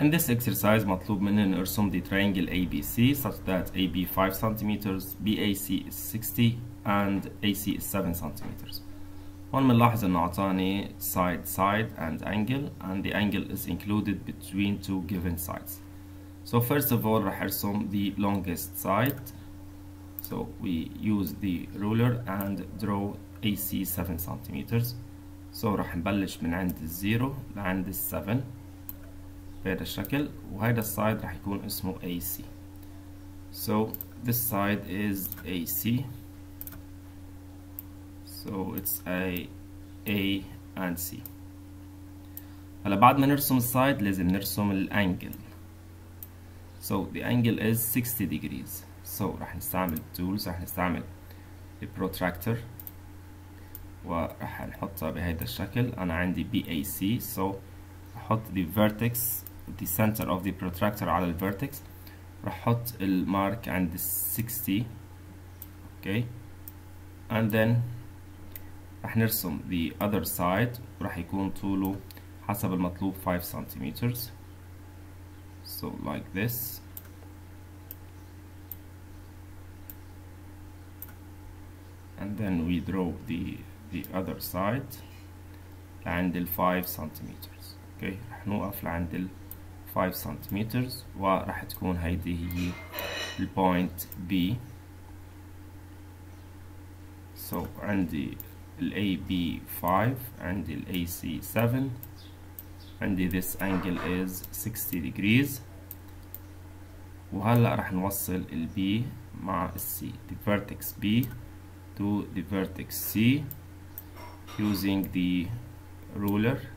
In this exercise مطلوب مننا نرسم the triangle ABC such that AB 5 centimeters, BAC is 60 and AC is 7 centimeters. هون بنلاحظ انه اعطاني side side and angle and the angle is included between two given sides. So first of all راح ارسم the longest side. So we use the ruler and draw AC 7 centimeters. So راح نبلش من عند الزيرو لعند السفن بهذا الشكل وهذا السايد راح يكون اسمه AC. So this side is AC. So it's A A and C. هلا بعد ما نرسم السايد لازم نرسم الأنجل. So the angle is 60 degrees. So راح نستعمل tools راح نستعمل البروتراكتور وراح نحطها بهذا الشكل أنا عندي BAC so أحط the vertex the center of the protractor على ال vertex راح أحط المارك عند 60 okay and then راح نرسم the other side راح يكون طوله حسب المطلوب 5 centimeters so like this and then we draw the the other side لعند ال 5 centimeters okay راح نوقف لعند ال 5 centimeters وراح تكون هيدي هي البوينت B so عندي ال AB 5 عندي ال AC 7 عندي this angle is 60 degrees وهلا راح نوصل ال B مع ال C the vertex B to the vertex C using the ruler